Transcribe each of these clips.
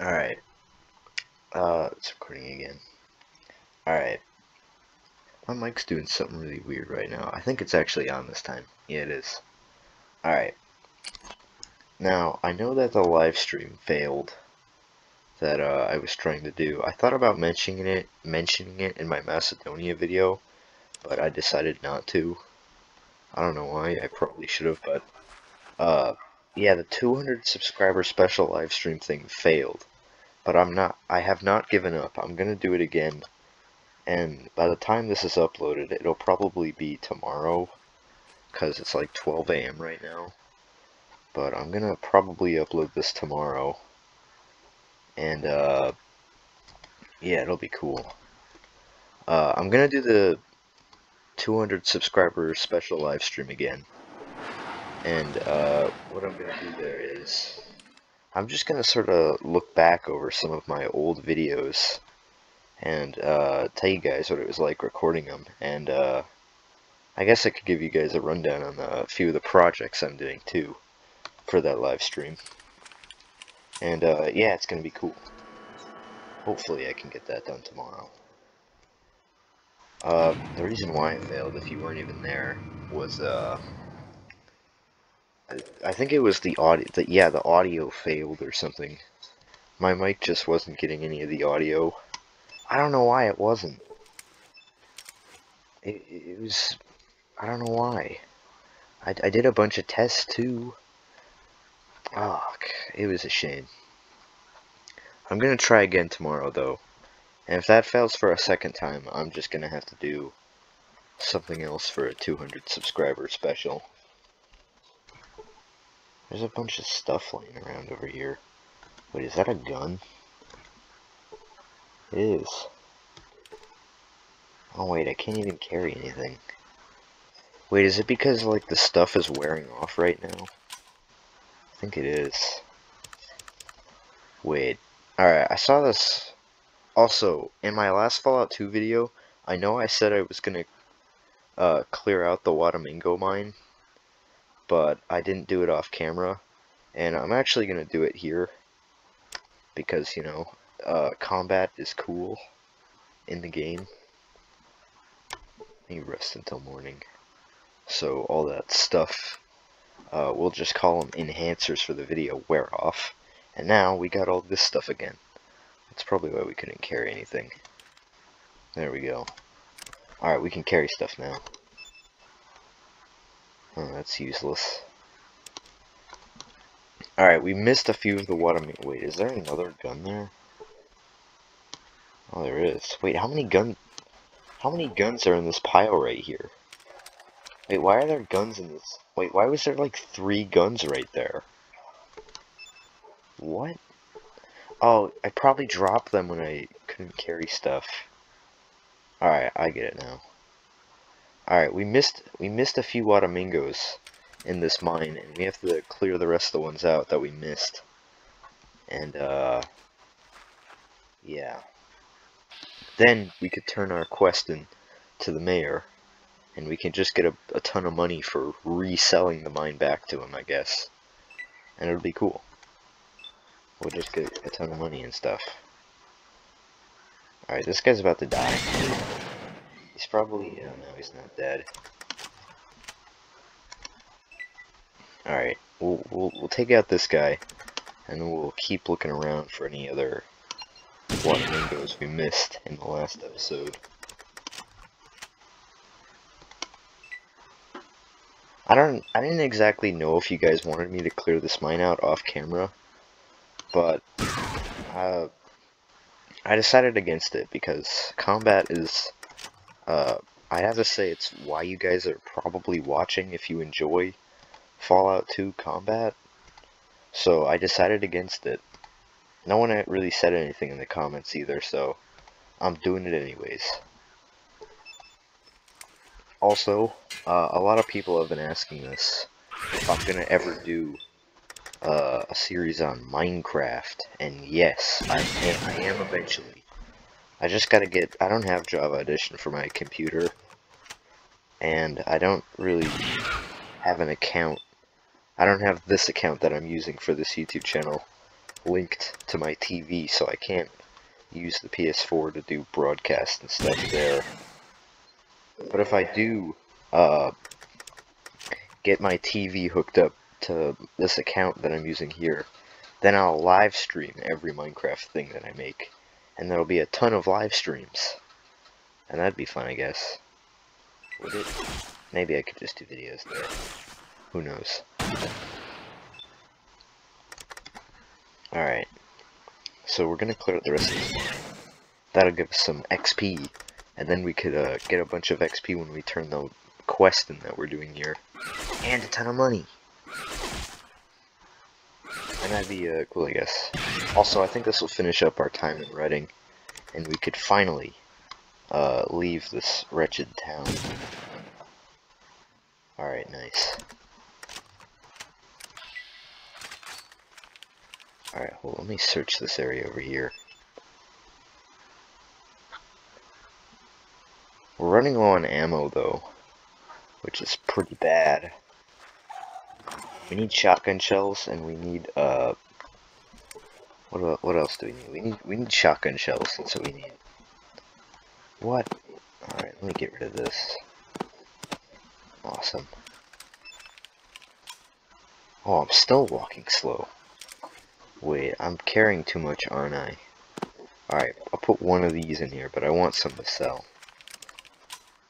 Alright. Uh, it's recording again. Alright. My mic's doing something really weird right now. I think it's actually on this time. Yeah, it is. Alright. Now, I know that the live stream failed that uh, I was trying to do. I thought about mentioning it, mentioning it in my Macedonia video, but I decided not to. I don't know why. I probably should have, but uh, yeah, the 200 subscriber special live stream thing failed. But I'm not, I have not given up. I'm gonna do it again. And by the time this is uploaded, it'll probably be tomorrow. Because it's like 12 a.m. right now. But I'm gonna probably upload this tomorrow. And, uh, yeah, it'll be cool. Uh, I'm gonna do the 200 subscriber special live stream again. And uh, what I'm going to do there is, I'm just going to sort of look back over some of my old videos and uh, tell you guys what it was like recording them. And uh, I guess I could give you guys a rundown on a few of the projects I'm doing too for that live stream. And uh, yeah, it's going to be cool. Hopefully I can get that done tomorrow. Uh, the reason why it failed, if you weren't even there, was uh, I think it was the audio, the, yeah, the audio failed or something. My mic just wasn't getting any of the audio. I don't know why it wasn't. It, it was, I don't know why. I, I did a bunch of tests too. Oh, it was a shame. I'm gonna try again tomorrow though. And if that fails for a second time, I'm just gonna have to do something else for a 200 subscriber special. There's a bunch of stuff laying around over here. Wait, is that a gun? It is. Oh wait, I can't even carry anything. Wait, is it because like the stuff is wearing off right now? I think it is. Wait. Alright, I saw this. Also, in my last Fallout 2 video, I know I said I was gonna uh, clear out the Wanamingo mine but I didn't do it off camera and I'm actually gonna do it here because you know uh, combat is cool in the game. You rest until morning. So all that stuff uh, we'll just call them enhancers for the video wear off. And now we got all this stuff again. That's probably why we couldn't carry anything. There we go. Alright we can carry stuff now Oh, that's useless. Alright, we missed a few of the water. Wait, is there another gun there? Oh, there is. Wait, how many gun... How many guns are in this pile right here? Wait, why are there guns in this? Wait, why was there like three guns right there? What? Oh, I probably dropped them when I couldn't carry stuff. Alright, I get it now. Alright, we missed we missed a few Wanamingos in this mine, and we have to clear the rest of the ones out that we missed. And, uh, yeah. Then we could turn our quest in to the mayor, and we can just get a, a ton of money for reselling the mine back to him, I guess. And it'll be cool. We'll just get a ton of money and stuff. Alright, this guy's about to die. He's probably, yeah, no, he's not dead. Alright, we'll, we'll, we'll take out this guy, and we'll keep looking around for any other flamingos we missed in the last episode. I don't, I didn't exactly know if you guys wanted me to clear this mine out off camera, but, uh, I decided against it because combat is uh, I have to say it's why you guys are probably watching if you enjoy Fallout 2 combat. So I decided against it. No one really said anything in the comments either, so I'm doing it anyways. Also, uh, a lot of people have been asking this, if I'm to ever do uh, a series on Minecraft, and yes, I am, I am eventually. I just gotta get, I don't have Java Edition for my computer, and I don't really have an account. I don't have this account that I'm using for this YouTube channel linked to my TV, so I can't use the PS4 to do broadcast and stuff there. But if I do uh, get my TV hooked up to this account that I'm using here, then I'll live stream every Minecraft thing that I make. And there'll be a ton of live streams. And that'd be fun, I guess. Would it? Maybe I could just do videos there. Who knows? Alright. So we're gonna clear out the rest of this. That'll give us some XP. And then we could uh, get a bunch of XP when we turn the quest in that we're doing here. And a ton of money. And that'd be uh, cool, I guess. Also, I think this will finish up our time in Redding, And we could finally uh, leave this wretched town. Alright, nice. Alright, well, let me search this area over here. We're running low on ammo, though, which is pretty bad. We need shotgun shells, and we need, uh, what, what else do we need? We need, we need shotgun shells, that's what we need. What? Alright, let me get rid of this. Awesome. Oh, I'm still walking slow. Wait, I'm carrying too much, aren't I? Alright, I'll put one of these in here, but I want some to sell.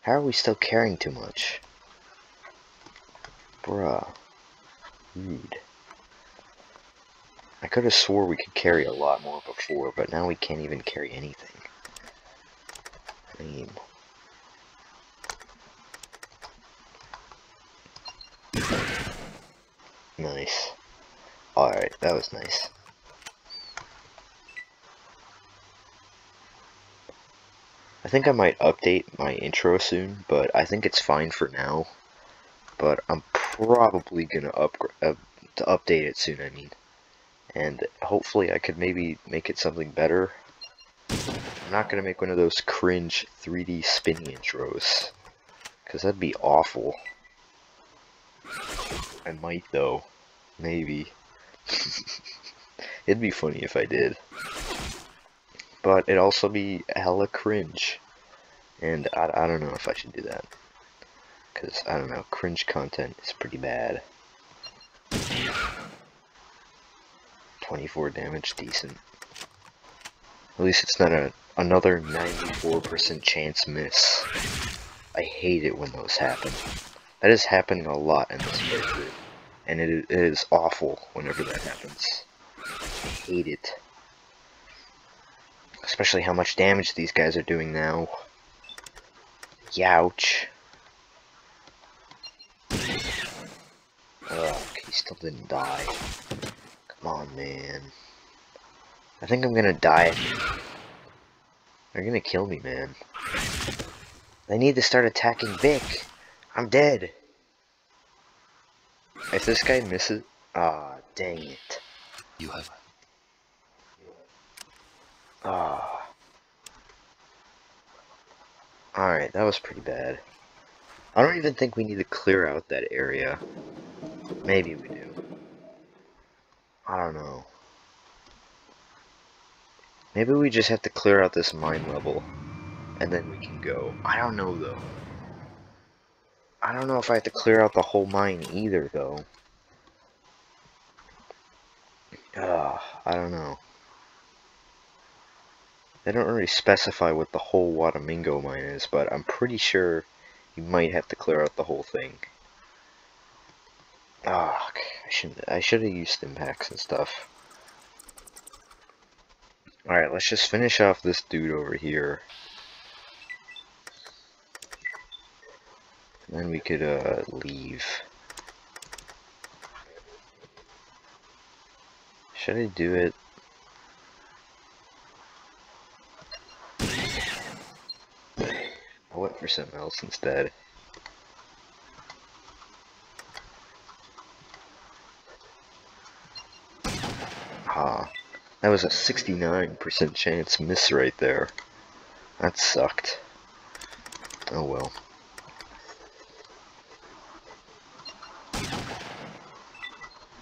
How are we still carrying too much? Bruh. Rude. I could have swore we could carry a lot more before, but now we can't even carry anything. Lame. Nice. Alright, that was nice. I think I might update my intro soon, but I think it's fine for now. But I'm probably gonna upgrade uh, to update it soon. I mean, and hopefully I could maybe make it something better. I'm not gonna make one of those cringe 3D spinny intros, cause that'd be awful. I might though, maybe. It'd be funny if I did but it'd also be hella cringe. And I, I don't know if I should do that. Because, I don't know, cringe content is pretty bad. 24 damage, decent. At least it's not a another 94% chance miss. I hate it when those happen. That is happening a lot in this playthrough. And it is awful whenever that happens. I hate it. Especially how much damage these guys are doing now. Youch. Ugh, he still didn't die. Come on, man. I think I'm gonna die. They're gonna kill me, man. They need to start attacking Vic. I'm dead. If this guy misses... Ah, oh, dang it. You have Ah. Alright, that was pretty bad. I don't even think we need to clear out that area. Maybe we do. I don't know. Maybe we just have to clear out this mine level. And then we can go. I don't know, though. I don't know if I have to clear out the whole mine either, though. Ugh, I don't know. They don't really specify what the whole Wanamingo mine is, but I'm pretty sure you might have to clear out the whole thing. Oh, I should I should have used impacts and stuff. Alright, let's just finish off this dude over here. And then we could uh, leave. Should I do it? I went for something else instead. Ah, that was a 69% chance miss right there. That sucked. Oh well.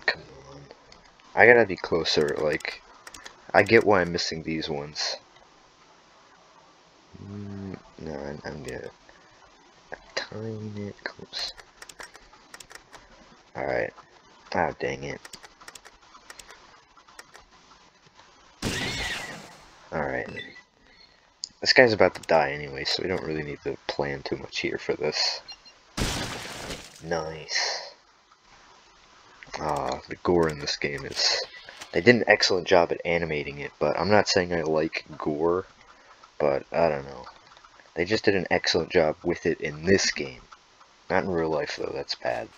Come on. I gotta be closer, like, I get why I'm missing these ones. Mm, no, I'm, I'm good. Tiny it close. Alright. Oh, dang it. Alright. This guy's about to die anyway, so we don't really need to plan too much here for this. Nice. Ah, the gore in this game is... They did an excellent job at animating it, but I'm not saying I like gore, but I don't know. They just did an excellent job with it in this game. Not in real life, though, that's bad.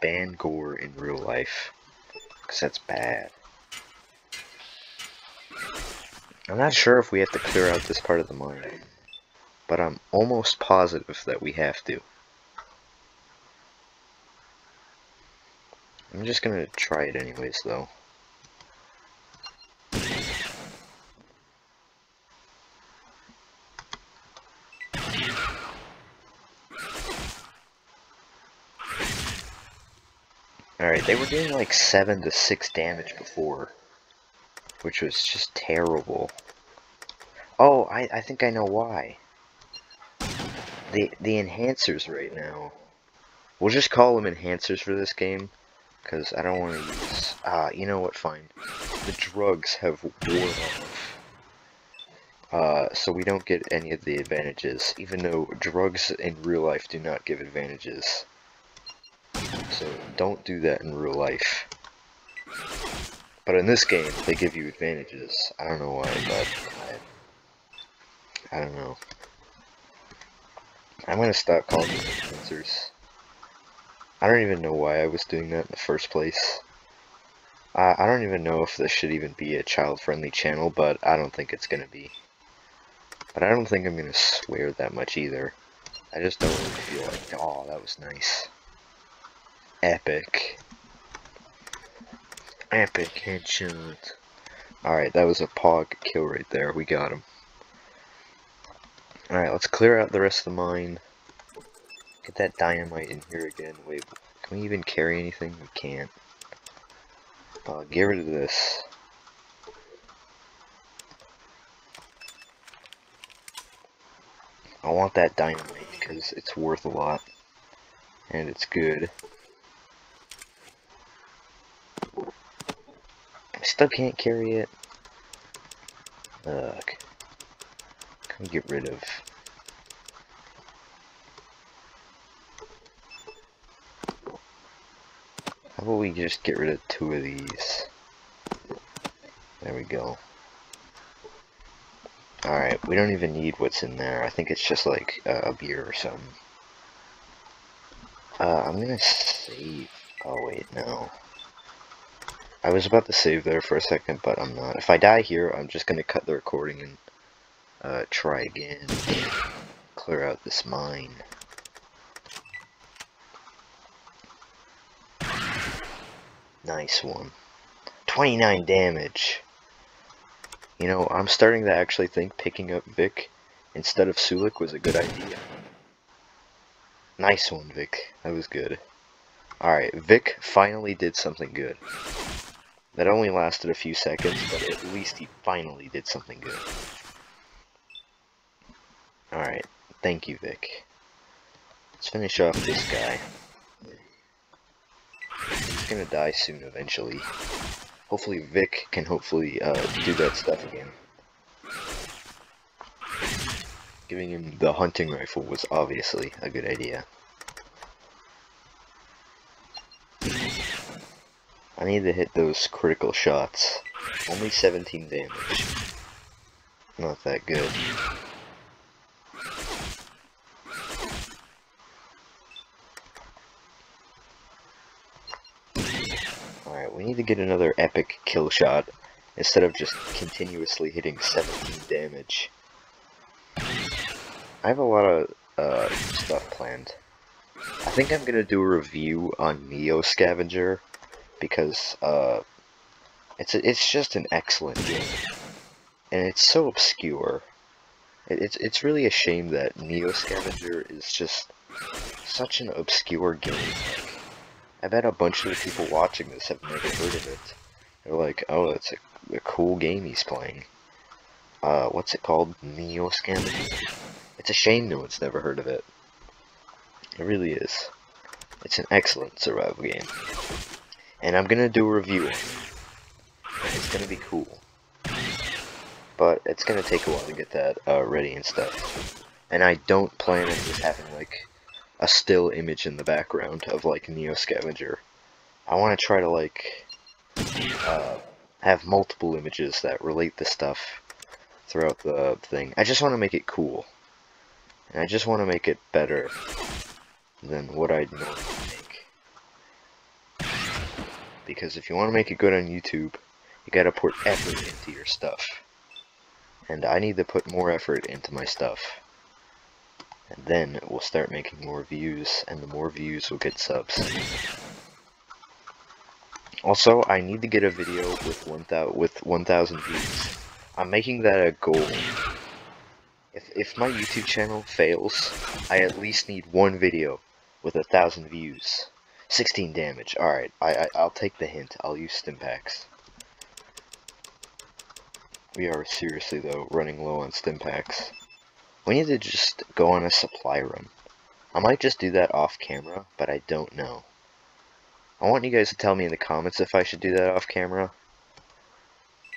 Ban gore in real life, because that's bad. I'm not sure if we have to clear out this part of the mine, but I'm almost positive that we have to. I'm just gonna try it anyways, though. Alright, they were doing like 7 to 6 damage before, which was just terrible. Oh, I, I think I know why. The, the enhancers right now, we'll just call them enhancers for this game, because I don't want to use... Ah, you know what, fine. The drugs have worn off. Uh, so we don't get any of the advantages, even though drugs in real life do not give advantages. So don't do that in real life. But in this game, they give you advantages. I don't know why, but I, I don't know. I'm gonna stop calling them influencers. I don't even know why I was doing that in the first place. I, I don't even know if this should even be a child-friendly channel, but I don't think it's gonna be. But I don't think I'm gonna swear that much either. I just don't really feel like, oh, that was nice. Epic. Epic headshot. Alright, that was a pog kill right there. We got him. Alright, let's clear out the rest of the mine. Get that dynamite in here again. Wait, can we even carry anything? We can't. Uh, get rid of this. I want that dynamite because it's worth a lot. And it's good. Still can't carry it. Ugh. Can get rid of How about we just get rid of two of these? There we go. Alright, we don't even need what's in there. I think it's just like uh, a beer or something. Uh, I'm gonna save. Oh wait, no. I was about to save there for a second, but I'm not. If I die here, I'm just gonna cut the recording and uh, try again. Clear out this mine. Nice one. 29 damage. You know, I'm starting to actually think picking up Vic instead of Sulik was a good idea. Nice one, Vic. That was good. Alright, Vic finally did something good. That only lasted a few seconds, but at least he finally did something good. Alright, thank you, Vic. Let's finish off this guy He's gonna die soon eventually. Hopefully Vic can hopefully uh, do that stuff again. Giving him the hunting rifle was obviously a good idea. Need to hit those critical shots. Only 17 damage. Not that good. Alright, we need to get another epic kill shot instead of just continuously hitting 17 damage. I have a lot of uh, stuff planned. I think I'm gonna do a review on Neo Scavenger because uh, it's it's just an excellent game, and it's so obscure. It, it's it's really a shame that Neo Scavenger is just such an obscure game. I bet a bunch of the people watching this have never heard of it. They're like, oh, that's a, a cool game he's playing. Uh, what's it called? Neo Scavenger? It's a shame no one's never heard of it. It really is. It's an excellent survival game. And I'm gonna do a review It's gonna be cool. But it's gonna take a while to get that uh, ready and stuff. And I don't plan on just having like a still image in the background of like Neo Scavenger. I want to try to like uh, have multiple images that relate the stuff throughout the thing. I just want to make it cool. And I just want to make it better than what I'd normally make. Because if you want to make it good on YouTube, you gotta put effort into your stuff. And I need to put more effort into my stuff. And then we'll start making more views, and the more views will get subs. Also, I need to get a video with 1,000 with 1,000 views. I'm making that a goal. If, if my YouTube channel fails, I at least need one video with a thousand views. 16 damage. Alright, I, I, I'll take the hint. I'll use Stimpaks. We are seriously, though, running low on Stimpaks. We need to just go on a supply run. I might just do that off camera, but I don't know. I want you guys to tell me in the comments if I should do that off camera.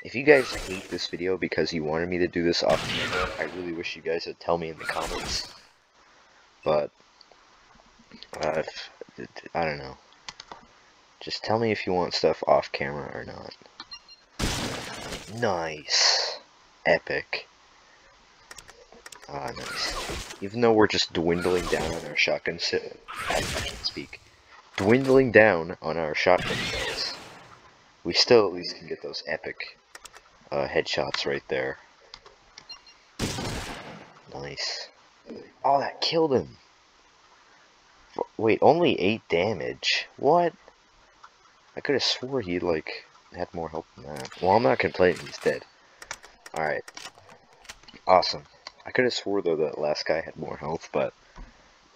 If you guys hate this video because you wanted me to do this off camera, I really wish you guys would tell me in the comments. But, uh, if, I don't know. Just tell me if you want stuff off camera or not. Nice. Epic. Ah, nice. Even though we're just dwindling down on our shotgun sit, I can speak. Dwindling down on our shotgun shells. We still at least can get those epic uh, headshots right there. Nice. Oh, that killed him. Wait, only 8 damage? What? I could have swore he, like, had more health than that. Well, I'm not complaining, he's dead. Alright. Awesome. I could have swore though that last guy had more health, but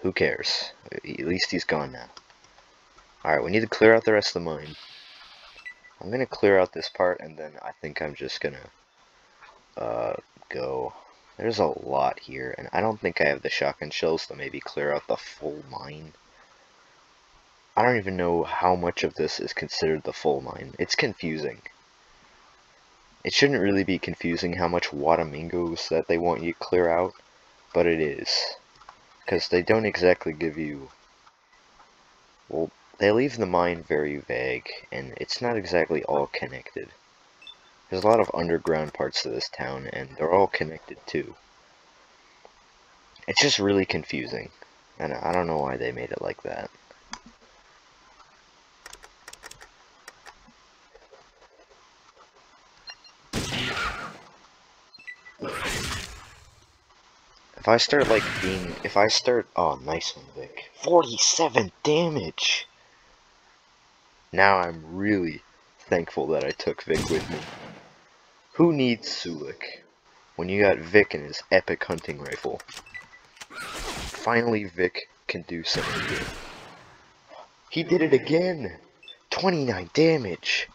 who cares? At least he's gone now. Alright, we need to clear out the rest of the mine. I'm gonna clear out this part, and then I think I'm just gonna uh, go. There's a lot here, and I don't think I have the shotgun shells to maybe clear out the full mine. I don't even know how much of this is considered the full mine. It's confusing. It shouldn't really be confusing how much Wanamingos that they want you to clear out, but it is. Because they don't exactly give you... Well, they leave the mine very vague, and it's not exactly all connected. There's a lot of underground parts to this town, and they're all connected too. It's just really confusing, and I don't know why they made it like that. If I start, like, being... If I start... Oh, nice one, Vic. 47 damage! Now I'm really thankful that I took Vic with me. Who needs Sulik when you got Vic and his epic hunting rifle? Finally, Vic can do something good. He did it again! 29 damage!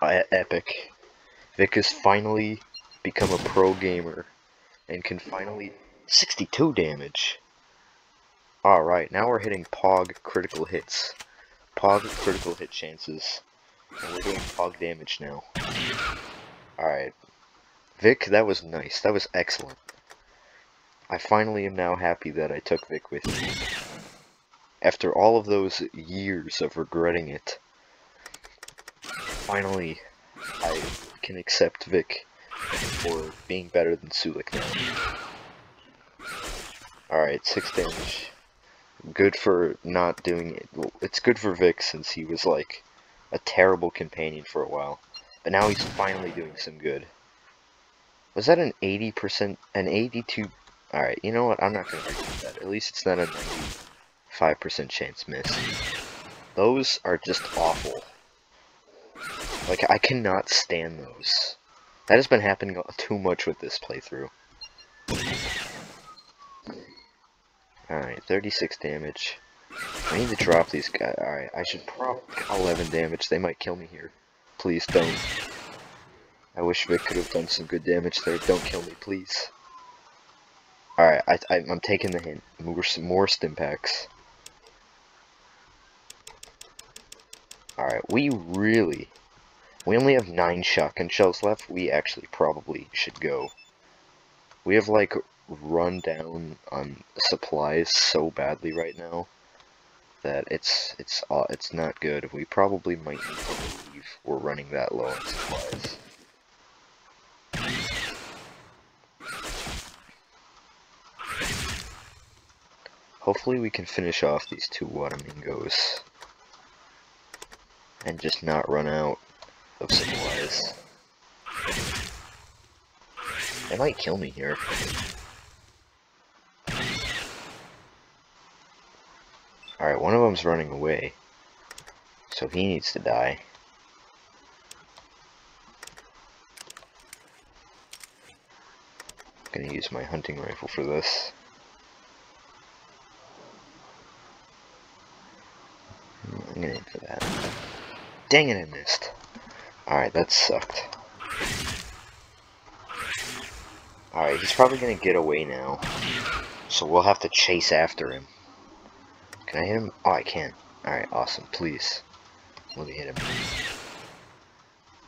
Uh, epic. Vic has finally become a pro gamer and can finally 62 damage. Alright, now we're hitting Pog critical hits. Pog critical hit chances. And we're doing Pog damage now. Alright. Vic, that was nice. That was excellent. I finally am now happy that I took Vic with me. After all of those years of regretting it, finally, I can accept Vic for being better than Sulik now. Alright, 6 damage. Good for not doing it. It's good for Vic since he was like a terrible companion for a while. But now he's finally doing some good. Was that an 80%, an 82, alright, you know what, I'm not to argue that. At least it's not a 95% chance miss. Those are just awful. Like, I cannot stand those. That has been happening too much with this playthrough. Alright, 36 damage. I need to drop these guys. Alright, I should prop 11 damage. They might kill me here. Please don't. I wish Vic could have done some good damage there. Don't kill me, please. Alright, I, I, am taking the hint. More, more Stimpaks. Alright, we really... We only have 9 shotgun shells left. We actually probably should go. We have, like, run down on supplies so badly right now that it's it's uh, it's not good. We probably might need to leave. We're running that low on supplies. Hopefully we can finish off these two Wanamingos and just not run out of supplies. They might kill me here. Alright, one of them's running away. So he needs to die. I'm gonna use my hunting rifle for this. I'm gonna aim for that. Dang it, I missed. Alright, that sucked. Alright, he's probably gonna get away now. So we'll have to chase after him. Can I hit him? Oh, I can. Alright, awesome. Please. Let me hit him.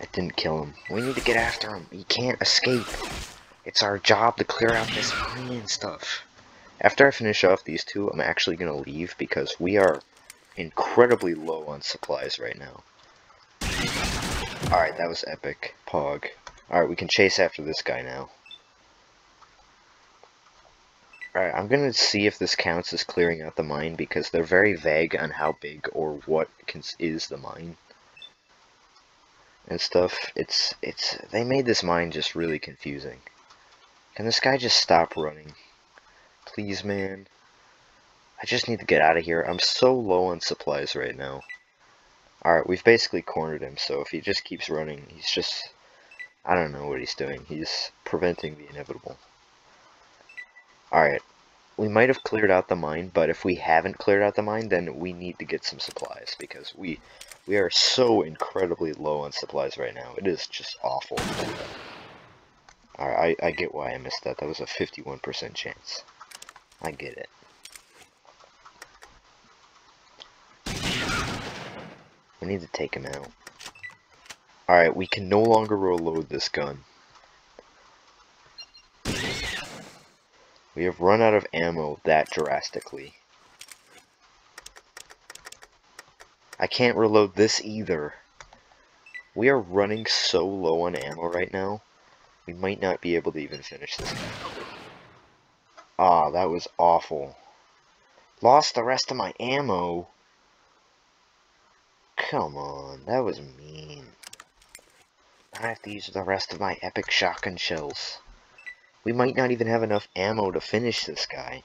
I didn't kill him. We need to get after him. He can't escape. It's our job to clear out this mine and stuff. After I finish off these two, I'm actually to leave because we are incredibly low on supplies right now. Alright, that was epic. Pog. Alright, we can chase after this guy now. Alright, I'm gonna see if this counts as clearing out the mine because they're very vague on how big or what is the mine. And stuff. It's, it's, they made this mine just really confusing. Can this guy just stop running? Please, man. I just need to get out of here. I'm so low on supplies right now. Alright, we've basically cornered him, so if he just keeps running, he's just... I don't know what he's doing. He's preventing the inevitable. Alright, we might have cleared out the mine, but if we haven't cleared out the mine, then we need to get some supplies, because we we are so incredibly low on supplies right now. It is just awful. Alright, I, I get why I missed that. That was a 51% chance. I get it. We need to take him out. Alright, we can no longer reload this gun. We have run out of ammo that drastically. I can't reload this either. We are running so low on ammo right now, we might not be able to even finish this Ah, that was awful. Lost the rest of my ammo. Come on, that was mean. I have to use the rest of my epic shotgun shells. We might not even have enough ammo to finish this guy.